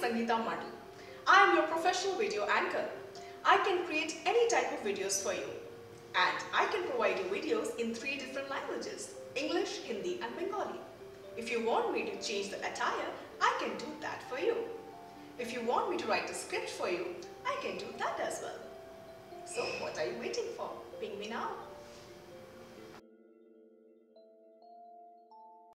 Sangeeta Mondal. I am your professional video anchor. I can create any type of videos for you. And I can provide you videos in three different languages, English, Hindi and Bengali. If you want me to change the attire, I can do that for you. If you want me to write a script for you, I can do that as well. So what are you waiting for?